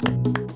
Bye.